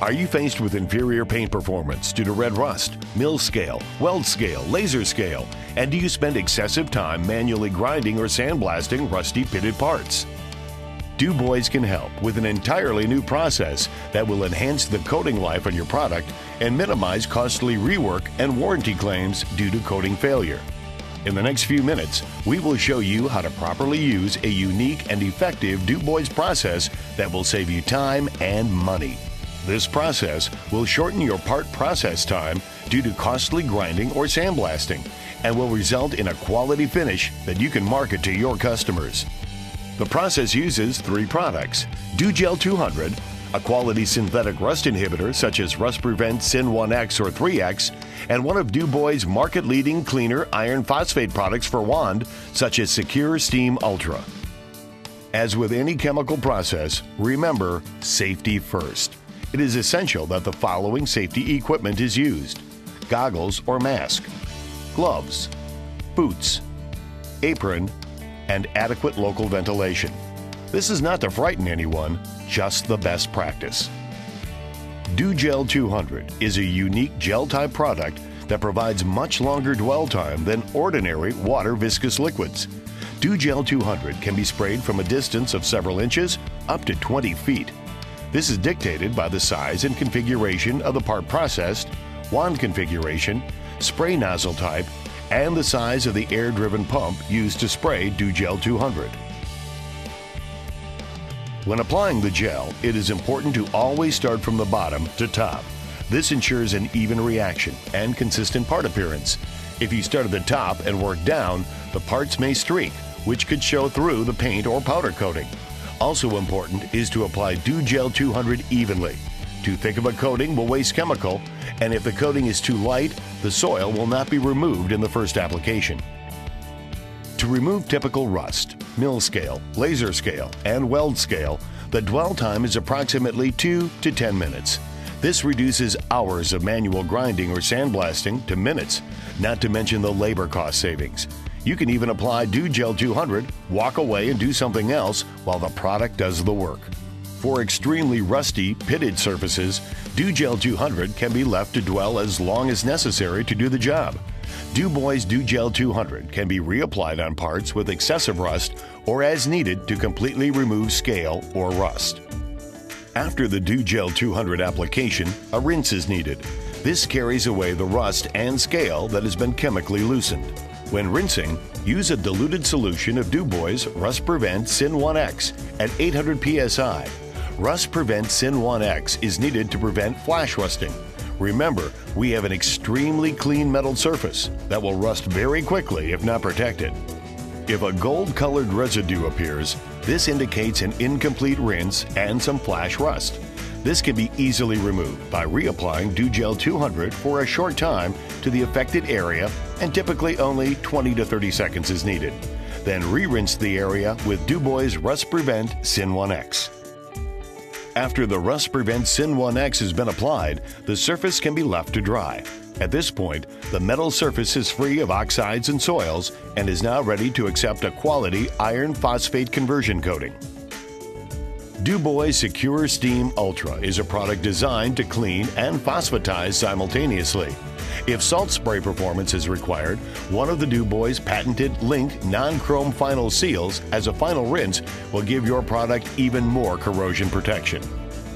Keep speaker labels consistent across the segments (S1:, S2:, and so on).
S1: Are you faced with inferior paint performance due to red rust, mill scale, weld scale, laser scale, and do you spend excessive time manually grinding or sandblasting rusty pitted parts? DuBois can help with an entirely new process that will enhance the coating life on your product and minimize costly rework and warranty claims due to coating failure. In the next few minutes, we will show you how to properly use a unique and effective DuBois process that will save you time and money. This process will shorten your part process time due to costly grinding or sandblasting and will result in a quality finish that you can market to your customers. The process uses three products DuGel 200, a quality synthetic rust inhibitor such as Rust Prevent Syn 1X or 3X, and one of DuBois' market leading cleaner iron phosphate products for wand, such as Secure Steam Ultra. As with any chemical process, remember safety first. It is essential that the following safety equipment is used goggles or mask, gloves, boots, apron, and adequate local ventilation. This is not to frighten anyone, just the best practice. DuGel 200 is a unique gel type product that provides much longer dwell time than ordinary water viscous liquids. DuGel 200 can be sprayed from a distance of several inches up to 20 feet. This is dictated by the size and configuration of the part processed, wand configuration, spray nozzle type, and the size of the air-driven pump used to spray DuGel 200. When applying the gel, it is important to always start from the bottom to top. This ensures an even reaction and consistent part appearance. If you start at the top and work down, the parts may streak, which could show through the paint or powder coating. Also important is to apply DuGel 200 evenly. Too thick of a coating will waste chemical, and if the coating is too light, the soil will not be removed in the first application. To remove typical rust, mill scale, laser scale, and weld scale, the dwell time is approximately 2 to 10 minutes. This reduces hours of manual grinding or sandblasting to minutes, not to mention the labor cost savings. You can even apply DuGel 200, walk away and do something else while the product does the work. For extremely rusty, pitted surfaces, DuGel 200 can be left to dwell as long as necessary to do the job. DuBois DuGel 200 can be reapplied on parts with excessive rust or as needed to completely remove scale or rust. After the DuGel 200 application, a rinse is needed. This carries away the rust and scale that has been chemically loosened. When rinsing, use a diluted solution of DuBois Rust Prevent Syn 1X at 800 psi Rust Prevent Syn 1X is needed to prevent flash rusting. Remember, we have an extremely clean metal surface that will rust very quickly if not protected. If a gold colored residue appears, this indicates an incomplete rinse and some flash rust. This can be easily removed by reapplying DuGel 200 for a short time to the affected area and typically only 20 to 30 seconds is needed. Then re-rinse the area with DuBois Rust Prevent Syn1X. After the Rust Prevent Syn1X has been applied, the surface can be left to dry. At this point, the metal surface is free of oxides and soils and is now ready to accept a quality iron phosphate conversion coating. DuBois Secure Steam Ultra is a product designed to clean and phosphatize simultaneously. If salt spray performance is required, one of the DuBois patented linked non-chrome final seals as a final rinse will give your product even more corrosion protection.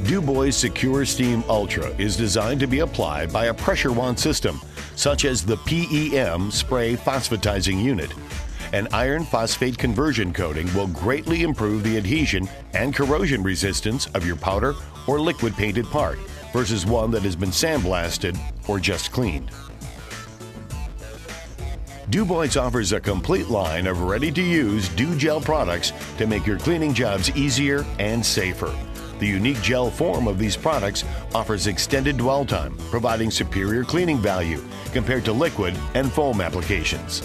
S1: DuBois Secure Steam Ultra is designed to be applied by a pressure wand system, such as the PEM spray phosphatizing unit. An iron phosphate conversion coating will greatly improve the adhesion and corrosion resistance of your powder or liquid painted part versus one that has been sandblasted or just cleaned. DuBois offers a complete line of ready-to-use DuGel products to make your cleaning jobs easier and safer. The unique gel form of these products offers extended dwell time, providing superior cleaning value compared to liquid and foam applications.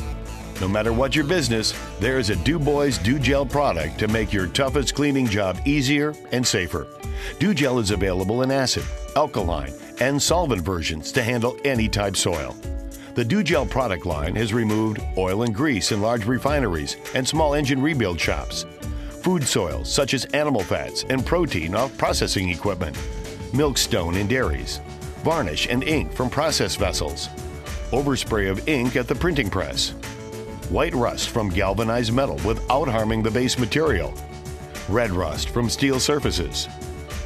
S1: No matter what your business, there is a du DuBois DuGel product to make your toughest cleaning job easier and safer. DuGel is available in acid, alkaline, and solvent versions to handle any type soil. The DuGel product line has removed oil and grease in large refineries and small engine rebuild shops, food soils such as animal fats and protein off processing equipment, milkstone in dairies, varnish and ink from process vessels, overspray of ink at the printing press, white rust from galvanized metal without harming the base material, red rust from steel surfaces,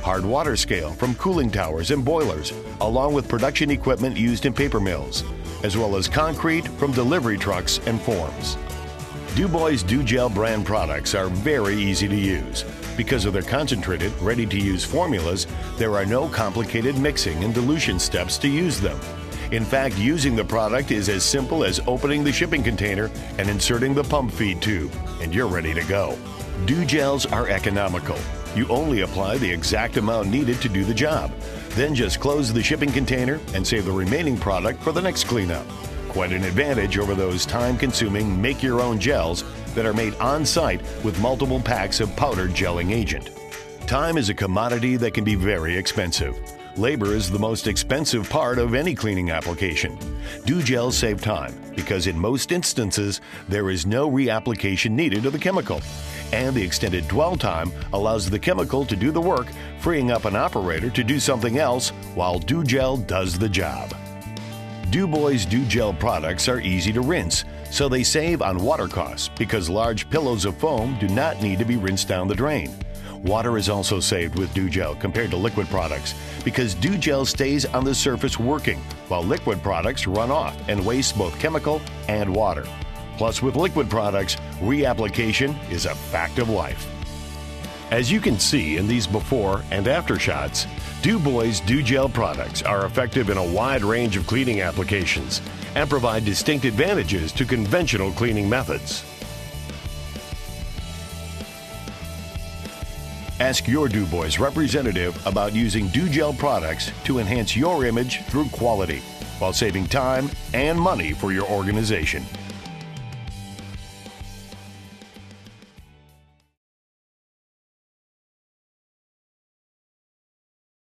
S1: hard water scale from cooling towers and boilers, along with production equipment used in paper mills, as well as concrete from delivery trucks and forms. DuBois DuGel brand products are very easy to use. Because of their concentrated, ready to use formulas, there are no complicated mixing and dilution steps to use them. In fact, using the product is as simple as opening the shipping container and inserting the pump feed tube, and you're ready to go. Dew DuGels are economical. You only apply the exact amount needed to do the job. Then just close the shipping container and save the remaining product for the next cleanup. Quite an advantage over those time consuming make your own gels that are made on site with multiple packs of powdered gelling agent. Time is a commodity that can be very expensive. Labor is the most expensive part of any cleaning application. DuGels save time because in most instances there is no reapplication needed of the chemical. And the extended dwell time allows the chemical to do the work, freeing up an operator to do something else while DuGel does the job. DuBois DuGel products are easy to rinse, so they save on water costs because large pillows of foam do not need to be rinsed down the drain. Water is also saved with DuGel compared to liquid products because DuGel stays on the surface working, while liquid products run off and waste both chemical and water. Plus, with liquid products, reapplication is a fact of life. As you can see in these before and after shots, DuBois DuGel products are effective in a wide range of cleaning applications and provide distinct advantages to conventional cleaning methods. Ask your DuBois representative about using DuGel products to enhance your image through quality while saving time and money for your organization.